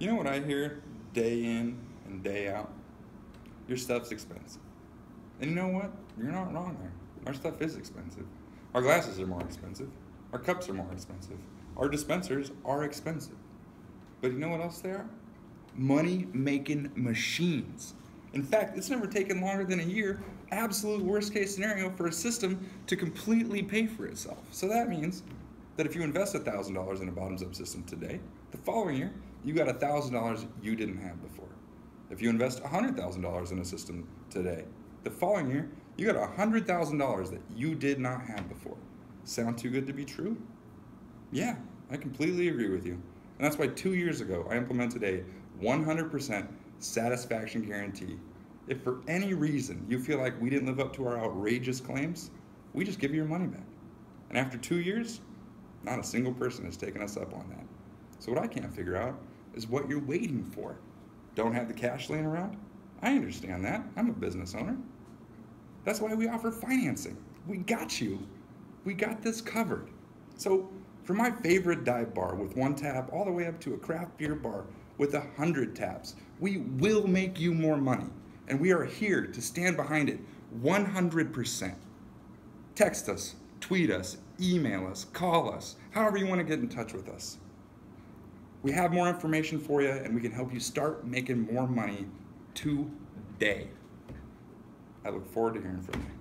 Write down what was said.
You know what I hear day in and day out? Your stuff's expensive. And you know what? You're not wrong there. Our stuff is expensive. Our glasses are more expensive. Our cups are more expensive. Our dispensers are expensive. But you know what else they are? Money making machines. In fact, it's never taken longer than a year, absolute worst case scenario, for a system to completely pay for itself. So that means that if you invest $1,000 in a bottoms up system today, the following year, you got $1,000 you didn't have before. If you invest $100,000 in a system today, the following year, you got $100,000 that you did not have before. Sound too good to be true? Yeah, I completely agree with you. And that's why two years ago I implemented a 100% satisfaction guarantee. If for any reason you feel like we didn't live up to our outrageous claims, we just give you your money back. And after two years, not a single person has taken us up on that. So what I can't figure out is what you're waiting for. Don't have the cash laying around? I understand that. I'm a business owner. That's why we offer financing. We got you. We got this covered. So from my favorite dive bar with one tap all the way up to a craft beer bar with a hundred taps, we will make you more money. And we are here to stand behind it 100%. Text us, tweet us, email us, call us, however you want to get in touch with us. We have more information for you and we can help you start making more money today. I look forward to hearing from you.